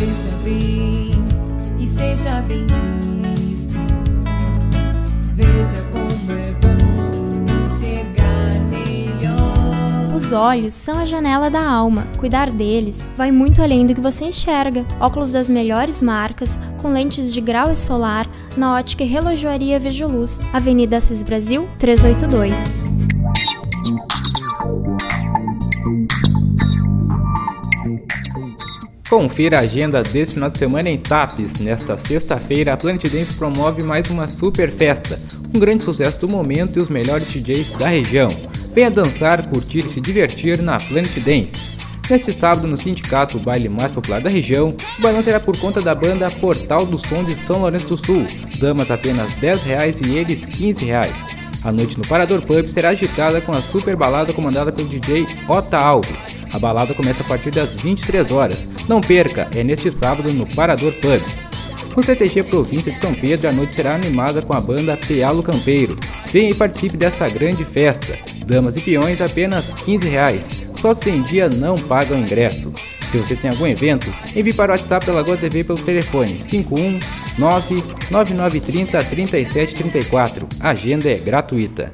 Veja bem e seja bem visto. Veja como é bom enxergar melhor. Os olhos são a janela da alma. Cuidar deles vai muito além do que você enxerga. Óculos das melhores marcas, com lentes de grau e solar, na ótica e relojoaria Vejo Luz, Avenida Assis Brasil, 382. Confira a agenda deste final de semana em TAPES. Nesta sexta-feira, a Planet Dance promove mais uma super festa, um grande sucesso do momento e os melhores DJs da região. Venha dançar, curtir e se divertir na Planet Dance. Neste sábado, no sindicato, o baile mais popular da região, o bailão terá por conta da banda Portal do Som de São Lourenço do Sul, damas apenas 10 reais e eles 15 reais. A noite no Parador Pub será agitada com a super balada comandada pelo DJ Ota Alves. A balada começa a partir das 23 horas. Não perca, é neste sábado no Parador Pub. No CTG Província de São Pedro, a noite será animada com a banda Pealo Campeiro. Venha e participe desta grande festa. Damas e peões apenas 15 reais. Só em dia não pagam ingresso. Se você tem algum evento, envie para o WhatsApp da Lagoa TV pelo telefone 519 9930 3734. A agenda é gratuita.